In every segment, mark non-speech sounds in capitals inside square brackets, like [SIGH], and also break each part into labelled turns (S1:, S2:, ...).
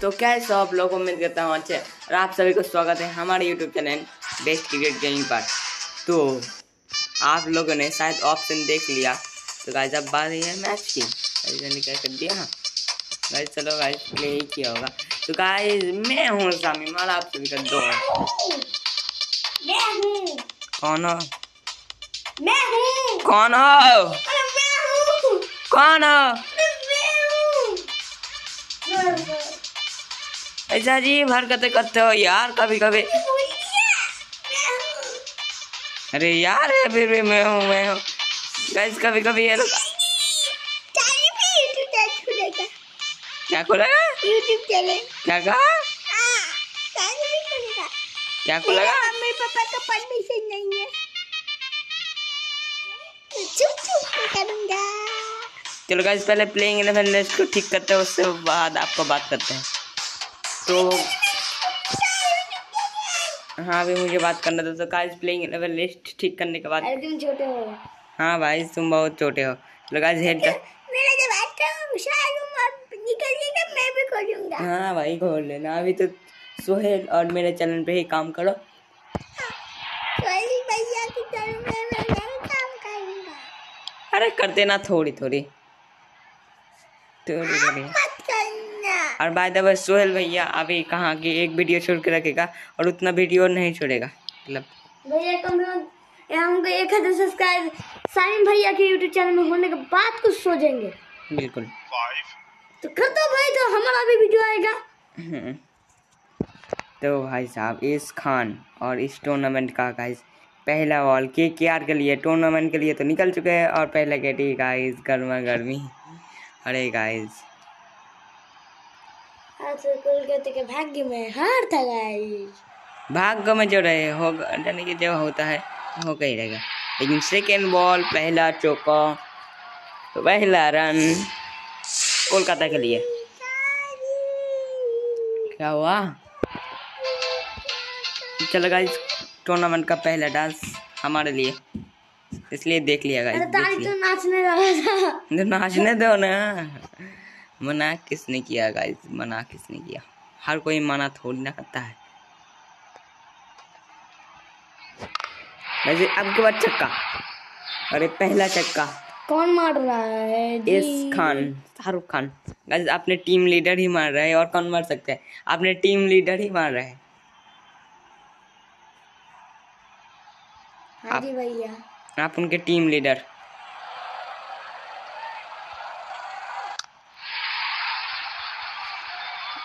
S1: तो कैसे हो आप लोग उम्मीद करता हूँ अच्छे। और आप सभी को स्वागत है हमारे YouTube channel best cricket gaming पर। तो आप लोगों ने शायद ऑप्शन देख लिया। तो गाइस अब बात है मैच की। निकल कर दिया। हाँ गाइस चलो गाइस प्ले ही किया होगा। तो गाइस मैं हूँ सामी मारा आप सभी का दो। कौन हो?
S2: मैं हूँ।
S1: कौन हो?
S2: मैं
S1: कौन हो?
S2: हूँ।
S1: ऐसा अजीब हरकतें करते हो यार कभी कभी अरे यार है, फिर भी मैं हूँ मैं हूँ। गाइस कभी कभी ये लोग क्या खुलेगा
S2: यूट्यूब चैनल
S1: क्या कहा? क्या खुलेगा
S2: मम्मी पापा का परमिशन नहीं है?
S1: चलो गाइस पहले प्लेइंग इलेवन को ठीक करते हैं, उससे बाद आपको बात करते हैं। तो हाँ अभी मुझे बात करना था तो गाइस प्लेइंग इलेवन लिस्ट ठीक करने के बाद।
S2: तुम छोटे हो।
S1: हाँ भाई तुम बहुत छोटे हो। गाइस हेड
S2: मेरा जब आता है शायद मैं भी खोलूँगा।
S1: हाँ भाई खोल लेना। अभी तो सोहेल और मेरे चैनल पे ही काम करो। अरे करते ना थोड़ी थोड़ी थोड़ी थोड़ी
S2: करना
S1: और बाय द वे सोहेल भैया अभी कहाँ की एक वीडियो छोड़ के रखेगा और उतना वीडियो नहीं छोड़ेगा। मतलब।
S2: भैया कम से कम हमको एक हज़ार सब्सक्राइब साइम भैया के यूट्यूब चैनल में होने के बाद कुछ सोचेंगे।
S1: बिल्कुल।
S2: तो कर दो भाई तो हमारा भी वीडियो आएगा।
S1: हम्म। तो भाई साहब इस खान और इस टूर्नामेंट का गाइस पहला बॉल के के आर के लिए टूर्नामेंट के लिए तो निकल चुके हैं और पहला कैटी गाइस गर्मा गर्मी। अरे गाइस
S2: आज तो कोलकाता के भाग्य में हार था गाइस
S1: भाग्य में जो रहे हो यानी कि जो होता है हो ही रहेगा। लेकिन सेकेंड बॉल पहला चौका पहला रन कोलकाता के लिए। क्या हुआ? चलो गाइस टूर्नामेंट का पहला डांस हमारे लिए। इसलिए देख लिया गाइस
S2: तो नाचने
S1: तो नाचने दो ना। मना किसने किया गाइस मना किसने किया? हर कोई मना थोड़ी ना करता है। वैसे अब के बाद चक्का। अरे पहला चक्का।
S2: कौन मार रहा है?
S1: इस खान शाहरुख खान। गाइस अपने टीम लीडर ही मार रहे हैं और कौन मार सकता है? अपने टीम लीडर ही मार रहे हैं।
S2: हाँ जी भैया।
S1: आप उनके टीम लीडर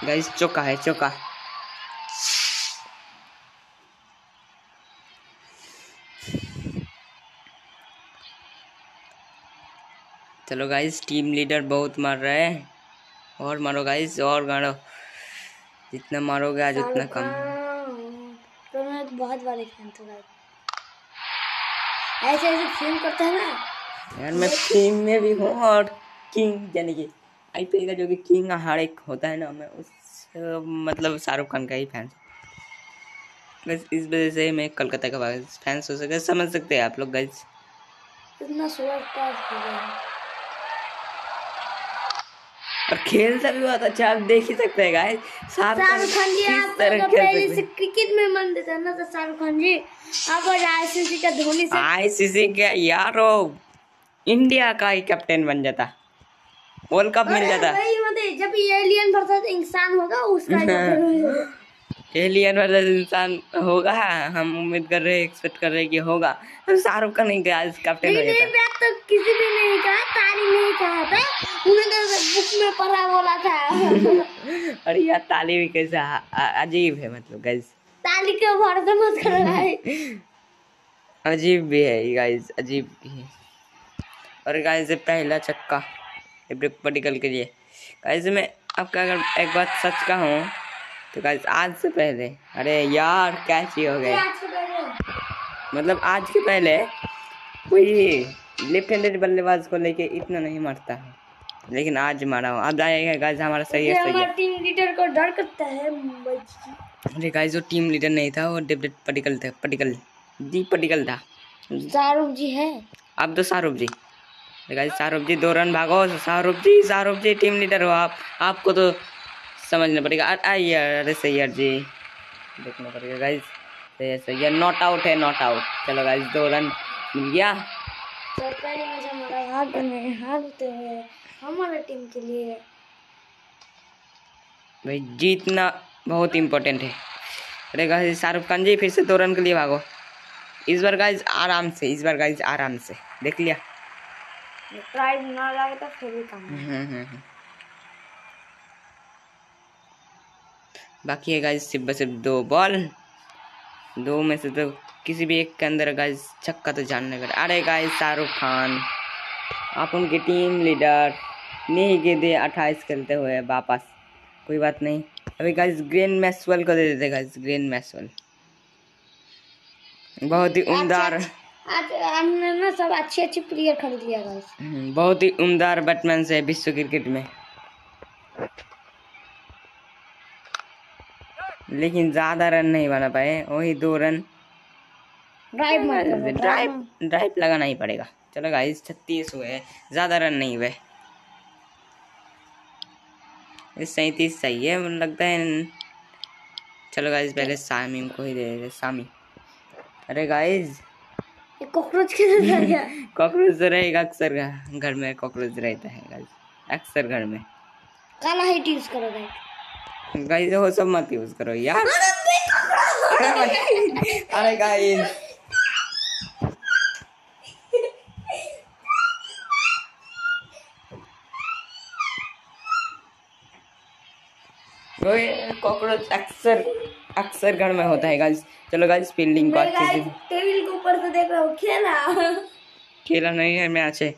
S1: गाइस चौका है चौका चलो गाइस टीम लीडर बहुत मार रहे हैं। और मारो गाइस और मारो। जितना मारोगे आज उतना कम।
S2: तो मैं तो बहुत फ़ैन था गाइस ऐसे ऐसे फ़िल्म करता है ना।
S1: यार मैं टीम में भी हूँ और किंग यानी कि आईपीएल का जो कि किंग हर एक होता है ना मैं उस मतलब शाहरुख खान का ही फ़ैन बस इस वजह से मैं कलकत्ता का फैंस हो सके समझ सकते हैं आप लोग गाइस
S2: इतना हो
S1: और खेलता भी बहुत अच्छा आप देख ही सकते हैं गाइस
S2: शाहरुख खान जी आप तो पहले से क्रिकेट में मन देता ना तो शाहरुख खान जी आप और आईसीसी का धोनी से
S1: आईसीसी का यारो इंडिया का ही कैप्टन बन जाता। वर्ल्ड कप मिल जाता।
S2: मतलब जब एलियन वर्सेस इंसान होगा उसका [LAUGHS]
S1: एलियन वाला [LAUGHS] इंसान होगा हम उम्मीद कर रहे हैं एक्सपेक्ट कर रहे हैं कि होगा। तो शाहरुख खान नहीं गया कैप्टन हो जाता।
S2: तो किसी ने नहीं कहा तारी नहीं कहा था। उन्होंने तो बुक में पढ़ा बोला था। [LAUGHS]
S1: अरे यार ताली भी कैसा अजीब है मतलब गाइस
S2: ताली के भरोसे मत करो भाई
S1: अजीब भी है गाइस अजीब भी है। और गाइस ये पहला चक्का। ब्रेक पटिकल के लिए। गाइस मैं आपका अगर एक बात सच कहूँ तो गाइस आज से पहले अरे यार कैच ही हो गए मतलब आज के पहले कोई लेफ़्ट हैंडेड बल्लेबाज को लेके इतना नहीं मारता है। लेकिन आज मारा हूँ। अब जाएगा गाइस हमारा सही है सही है।
S2: टीम लीडर को डर करता है
S1: अरे गाइस वो टीम लीडर नहीं था वो डेविड पटिकल था पटिकल जी पटिकल था।
S2: शाहरुख जी है।
S1: अब तो शाहरुख जी। गाइस शाहरुख जी दो रन भागो शाहरुख जी शाहरुख जी टीम लीडर हो आप। आपको तो समझना पड़ेगा। अ- आ अरे सैयर जी। देखना पड़ेगा guys. Saiyar Saiyar not out है नॉट आउट। चलो गाइस दो रन मिल गया।
S2: तो हमारा टीम के लिए।
S1: भाई जीतना बहुत इम्पोर्टेंट है। अरे गाइस शाहरुख खान जी फिर से दो रन के लिए भागो। इस बार गाइस आराम से इस बार गाइस आराम से। देख लिया।
S2: प्राइज ना लगे तो फिर भी काम।
S1: बाकी है गाइस सिर्फ़ बस सिर्फ़ दो बॉल दो में से तो किसी भी एक के अंदर गाइस छक्का तो जानने का अरे गाइस शाहरुख खान आप उनके टीम लीडर नहीं के दे अट्ठाईस खेलते हुए वापस। कोई बात नहीं। अभी गाइस ग्रेन मैसवेल को दे देते गाइस ग्रेन मैसवेल बहुत ही उमदार
S2: आज हमने ना सब अच्छे अच्छे प्लेयर खरीद लिया गाइस
S1: हम्म, बहुत ही उमदार बैट्समैन है विश्व क्रिकेट में। लेकिन ज़्यादा रन नहीं बना पाए वही दो रन
S2: ड्राइव
S1: ड्राइव ड्राइव लगाना ही पड़ेगा। चलो गाइस छत्तीस हुए ज़्यादा रन नहीं हुए। सैंतीस सही है मुझे लगता है। चलो गाइस पहले सामी को ही दे देते सामी अरे गाइस
S2: कॉकरोच किधर गया? [LAUGHS]
S1: कॉकरोच तो रहेगा अक्सर घर में कॉकरोच रहता है गाइस अक्सर घर में।
S2: काला हिट यूज़ करो गाइस
S1: गाइस वो सब मत यूज़ करो यार। अरे गाइस कॉकरोच [LAUGHS] अक्सर अक्सर घर में होता है गाइस चलो गाइस फील्डिंग को अच्छे से
S2: ऊपर से देख रहा हूँ खेला।
S1: खेला नहीं है मैच है।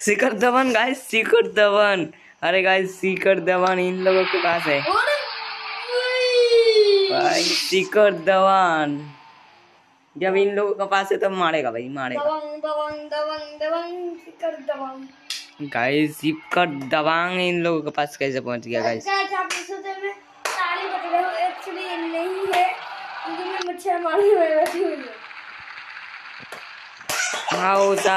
S1: शिखर धवन गाइस शिखर धवन। अरे गाइस शिखर धवन इन लोगों के पास है। भाई शिखर धवन। जब इन लोगों के पास है तब मारेगा भाई मारेगा। गाइस शिखर दवांग इन लोगों के पास कैसे पहुँच गया गाइस
S2: हो एक्चुअली नहीं है। क्योंकि मैं मच्छर मारने में बैठी हुई हूँ।
S1: होता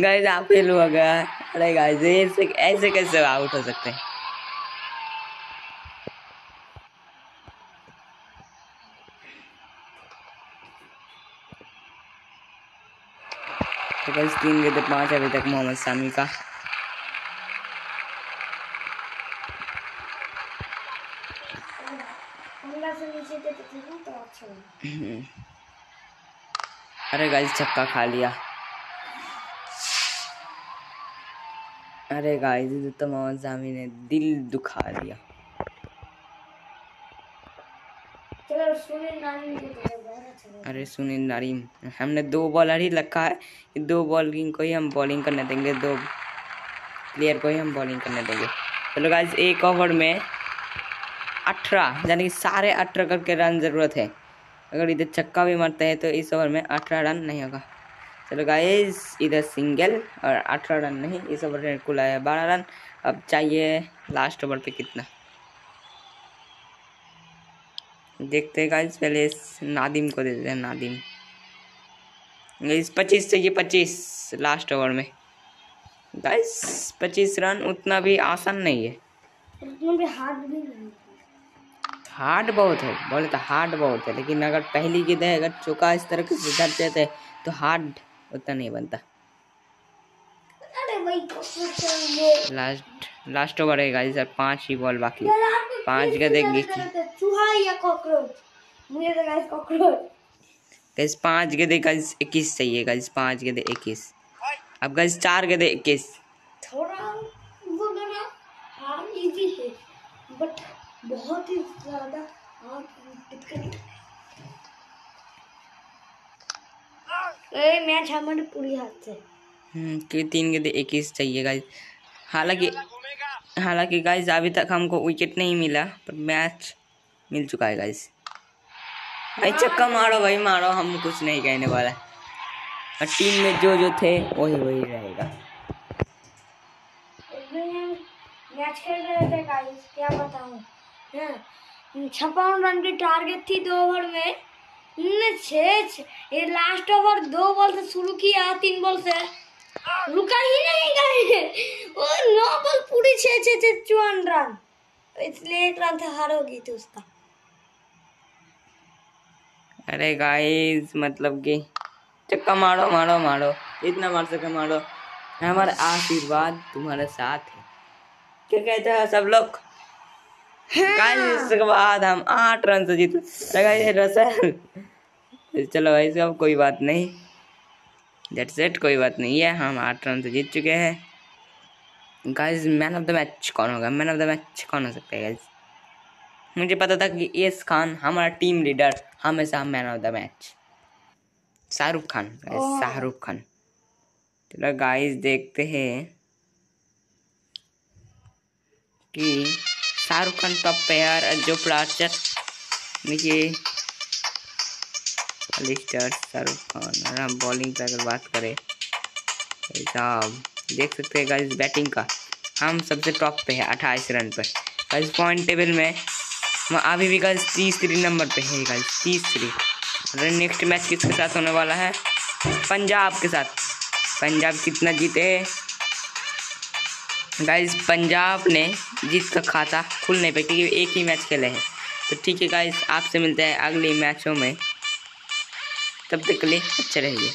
S1: गाइस आप फेल हो गया अरे गाइस ऐसे ऐसे कैसे आउट हो सकते हैं? तो गाइस तीन थे पाँच अभी तक मोहम्मद शामी का
S2: हमरा से नीचे देते थे ना तो अच्छा लगा
S1: अरे गाइस छक्का खा लिया। अरे गाइस तो मोहम्मद ने दिल दुखा दिया। अरे सुनील नारिम हमने दो बॉलर ही रखा है। दो बॉलिंग को ही हम बॉलिंग करने देंगे दो प्लेयर को ही हम बॉलिंग करने देंगे। चलो गाइस एक ओवर में अठारह यानी कि साढ़े अठारह करके रन ज़रूरत है। अगर इधर छक्का भी मारते हैं तो इस ओवर में अठारह रन नहीं होगा। चलो गाइस इधर सिंगल और अठारह रन नहीं, इस ओवर में कुल आया बारह रन। अब चाहिए लास्ट ओवर पे कितना? देखते हैं गाइस पहले इस नादिम को दे देते हैं, नादिम। गाइस पच्चीस चाहिए, पच्चीस लास्ट ओवर में। गाइस पच्चीस रन उतना भी आसान नहीं है।
S2: भी हार्ड भी नहीं।
S1: हार्ड बहुत है, बोले तो हार्ड बहुत है, लेकिन अगर पहली गेंद है अगर चौका इस तरह से धर जाते हैं तो हार्ड उतना नहीं बनता। लास्ट लास्ट ओवर है गाइस और पाँच ही बॉल बाकी पाँच की
S2: का रहता है? चूहा या कॉकरोच मुझे तो गाइस कॉकरोच
S1: गाइस पाँच गेंदे गाइस इक्कीस। चाहिए गाइस पाँच गेंदे इक्कीस अब गाइस चार गेंदे इक्कीस।
S2: थोड़ा वो हाँ है बट बहुत ही ज़्यादा दिक्कत ए मैच हमारे पूरी हाथ से।
S1: हम्म, कि तीन गेंदे इक्कीस चाहिए गाइस हालाँकि हालाँकि गाइस अभी तक हमको विकेट नहीं मिला पर मैच मिल चुका है गाइस भाई चक्का मारो भाई मारो हम कुछ नहीं कहने वाला। और टीम में जो जो थे वही वही रहेगा।
S2: मैच खेल रहे थे गाइस क्या बताऊँ? छप्पन रन की टारगेट थी दो ओवर में। छः- ये लास्ट ओवर दो बॉल से शुरू किया, तीन बॉल से। रुका ही नहीं गए और नौ बॉल पूरी छः छः छः, चौवन रन इसलिए एक रन से हार हो गई थी उसका।
S1: अरे गाइस मतलब कि चक्का मारो मारो मारो। इतना मार सके मारो। हमारा आशीर्वाद तुम्हारे साथ है। क्या कहते हैं सब लोग? गाइस इसके बाद हम आठ रन से जीत। लगा ये रसल चलो भाई साहब कोई बात नहीं। दैट्स इट कोई बात नहीं है। हम आठ रन से जीत चुके हैं। Guys man of the match कौन होगा? मैन ऑफ़ द मैच कौन हो सकता है गाइस मुझे पता था कि यस खान हमारा टीम लीडर हमेशा man of the match Shahrukh Khan Shahrukh Khan. चलो गाइस देखते हैं कि शाहरुख खान टॉप प्लेयर जो प्राचर देखिए। शाहरुख खान। अगर हम बॉलिंग पर अगर बात करें साहब, देख सकते हैं गाइस बैटिंग का। हम सबसे टॉप पे है, अट्ठाईस रन पर गाइस पॉइंट टेबल में, हम अभी भी गाइस तीसरी नंबर पे है गाइस तीसरी। और नेक्स्ट मैच किसके साथ होने वाला है? पंजाब के साथ। पंजाब कितना जीते गाइस पंजाब ने जीत का खाता खुल नहीं पाया क्योंकि एक ही मैच खेले हैं। तो ठीक है गाइज़ आपसे मिलते हैं अगले मैचों में। तब तक के लिए अच्छे रहिए।